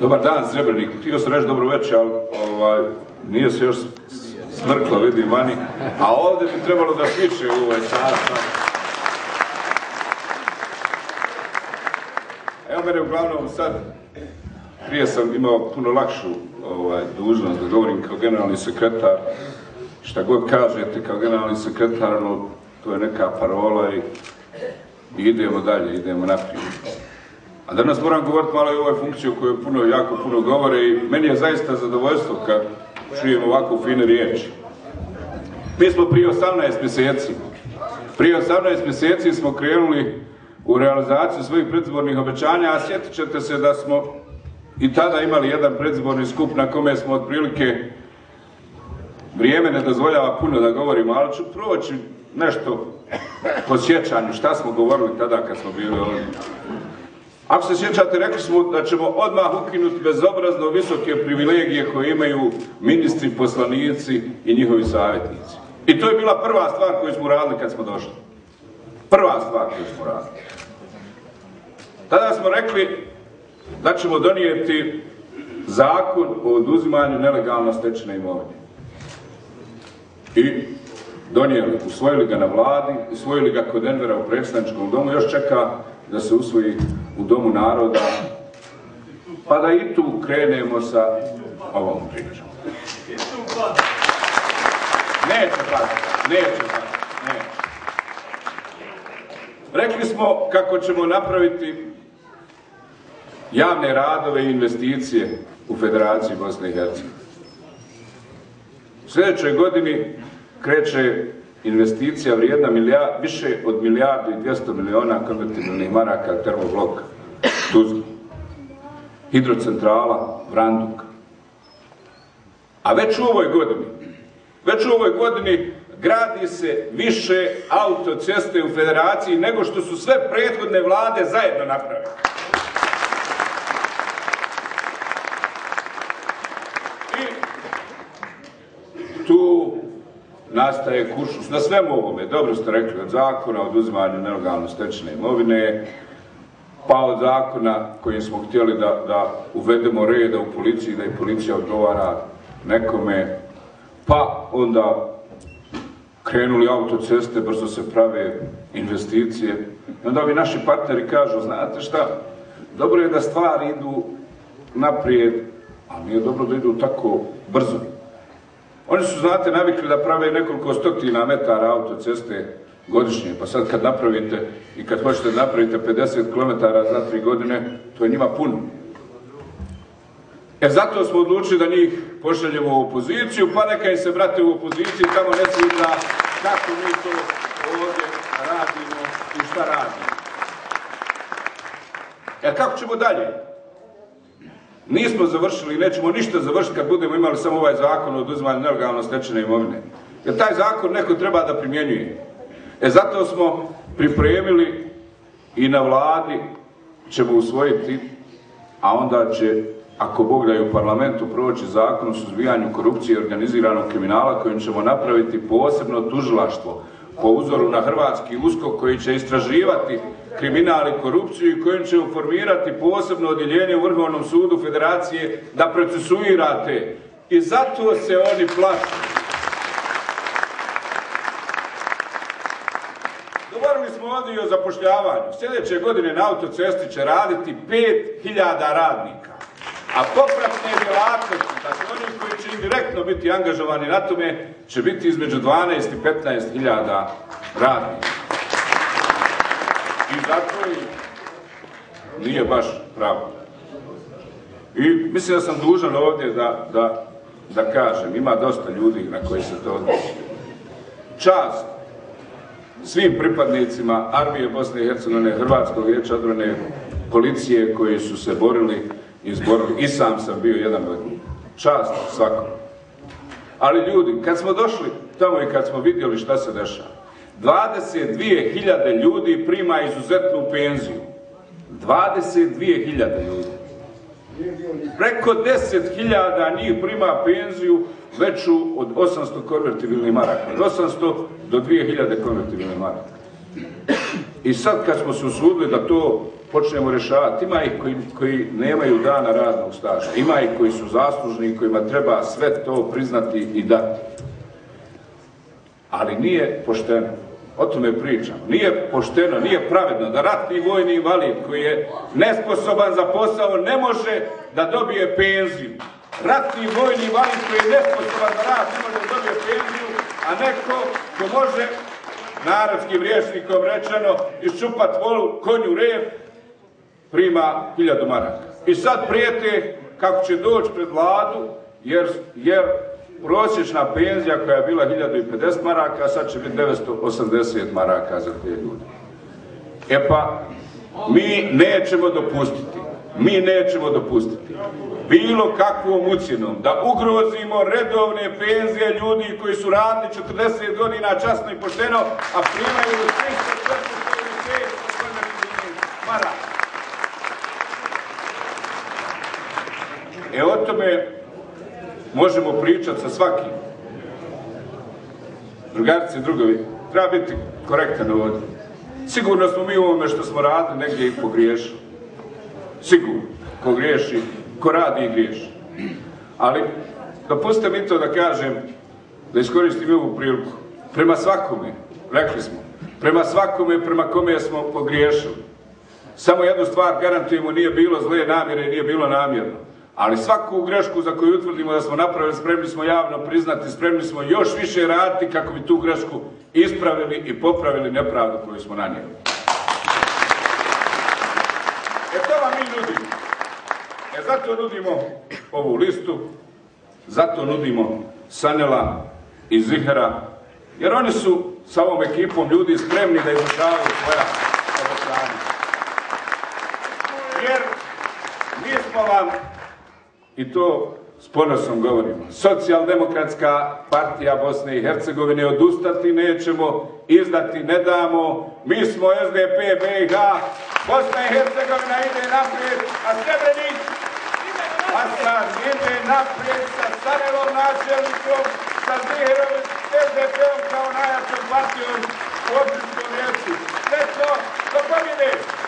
Dobar dan, Srebrenik. Htio sam reći dobro večer, ali ovaj, nije se još smrklo, vidim vani. A ovdje bi trebalo da sviče u ovaj sastav. Evo mene uglavnom sad, prije sam imao puno lakšu ovaj, dužnost da govorim kao generalni sekretar. Šta god kažete kao generalni sekretar, ono, to je neka parola i, i idemo dalje, idemo naprijed. A danas moram govoriti malo i o ovoj funkciji o kojoj puno, jako puno govore i meni je zaista zadovoljstvo kad čujem ovako fine riječi. Mi smo prije 18 mjeseci, prije 18 mjeseci smo krenuli u realizaciju svojih predizbornih obećanja, a sjetit ćete se da smo i tada imali jedan predizborni skup na kome smo otprilike vrijeme ne dozvoljava puno da govorimo, ali ću proći nešto po sjećanju šta smo govorili tada kad smo bili ovdje. Ako se sjećate, rekli smo da ćemo odmah ukinuti bezobrazno visoke privilegije koje imaju ministri, poslanici i njihovi savjetnici. I to je bila prva stvar koju smo radili kad smo došli. Prva stvar koju smo radili. Tada smo rekli da ćemo donijeti zakon o oduzimanju nelegalno stečene imovine. I donijeli, usvojili ga na vladi, usvojili ga kod Envera u predstavničkom domu, još čeka da se usvoji u Domu naroda, pa da i tu krenemo sa ovom pričom. Neće tako, neće tako, neće. Rekli smo kako ćemo napraviti javne radove i investicije u Federaciji Bosne i Hercegovine. U sljedećoj godini kreće investicija vrijedna više od milijardu i 200 miliona konvertibilnih maraka termoblok Tuzla. Hidrocentrala Vranduk. A već u ovoj godini, već u ovoj godini gradi se više autoceste u federaciji nego što su sve prethodne vlade zajedno napravile. I tu nastaje kuršus na svemu ovome. Dobro ste rekli, od zakona o oduzimanju nelegalno stečene imovine, pa od zakona kojim smo htjeli da, da uvedemo reda u policiji, da i policija odgovara nekome, pa onda krenuli autoceste, brzo se prave investicije. I onda ovi naši partneri kažu, znate šta, dobro je da stvari idu naprijed, ali nije dobro da idu tako brzo. Oni su, znate, navikli da prave nekoliko stotina metara autoceste godišnje, pa sad kad napravite i kad hoćete da napravite 50 km za tri godine, to je njima puno. E zato smo odlučili da njih pošaljemo u opoziciju, pa neka im se brate u opoziciji, tamo ne svita kako mi to ovdje radimo i šta radimo. E kako ćemo dalje? Nismo završili i nećemo ništa završiti kad budemo imali samo ovaj zakon o oduzimanju nelegalno stečene imovine. Jer taj zakon neko treba da primjenjuje. E zato smo pripremili i na vladi ćemo usvojiti, a onda će, ako Bog da u parlamentu proći zakon o suzbijanju korupcije i organiziranog kriminala kojim ćemo napraviti posebno tužilaštvo po uzoru na hrvatski uskok koji će istraživati kriminal i korupciju i kojim će formirati posebno odjeljenje u Vrhovnom sudu Federacije da procesuirate. I zato se oni plaću. Govorili smo ovdje i o zapošljavanju. Sljedeće godine na autocesti će raditi 5000 radnika. A popratne djelatnosti, dakle oni koji će indirektno biti angažovani na tome, će biti između 12 i 15 hiljada radnika. I zato i nije baš pravo. I mislim da sam dužan ovdje da, da, da kažem, ima dosta ljudi na koji se to odnosi. Čast svim pripadnicima Armije Bosne i Hercegovine, Hrvatskog vijeća odbrane, policije koji su se borili i izborili. I sam sam bio jedan od njih. Čast svakom. Ali ljudi, kad smo došli tamo i kad smo vidjeli šta se dešava, 22.000 ljudi prima izuzetnu penziju. 22.000 ljudi. Preko 10.000 njih prima penziju veću od 800 konvertibilnih maraka. Od 800 do 2.000 konvertibilnih maraka. I sad kad smo se usudili da to počnemo rješavati. Ima ih koji, koji nemaju dana radnog staža, ima ih koji su zaslužni, kojima treba sve to priznati i dati. Ali nije pošteno. O tome pričam. Nije pošteno, nije pravedno da ratni vojni invalid koji je nesposoban za posao ne može da dobije penziju. Ratni vojni invalid koji je nesposoban za rad ne može da dobije penziju, a neko ko može narodskim rječnikom rečeno iščupat volu konju rev prima hiljadu maraka. I sad prijete kako će doći pred vladu jer, jer prosječna penzija koja je bila 1050 maraka, sad će biti 980 maraka za te ljude. E pa, mi nećemo dopustiti, mi nećemo dopustiti bilo kakvom ucjenom da ugrozimo redovne penzije ljudi koji su radili 40 godina časno i pošteno, a primaju 300 maraka. E o tome možemo pričati sa svakim. Drugarice i drugovi, treba biti korektan ovdje. Sigurno smo mi u ovome što smo radili negdje i pogriješili. Sigurno. Ko griješi, ko radi i griješi. Ali, dopustite mi to da kažem, da iskoristim ovu priliku. Prema svakome, rekli smo, prema svakome prema kome smo pogriješili. Samo jednu stvar garantujemo, nije bilo zle namjere i nije bilo namjerno. Ali svaku grešku za koju utvrdimo da smo napravili, spremni smo javno priznati, spremni smo još više raditi kako bi tu grešku ispravili i popravili nepravdu koju smo nanijeli. E to vam mi nudimo. E zato nudimo ovu listu, zato nudimo Sanela i Zihera, jer oni su sa ovom ekipom ljudi spremni da izvršavaju svoja obećanja. Jer mi smo vam i to s ponosom govorimo. Socijaldemokratska partija Bosne i Hercegovine odustati nećemo, izdati ne damo. Mi smo SDP, BiH, Bosna i Hercegovina ide naprijed, a Srebrenic, a ide naprijed sa Sarajevom načelnikom, sa Ziherom, SDP-om kao najjačom partijom u općinskom. Sve to do pobjede!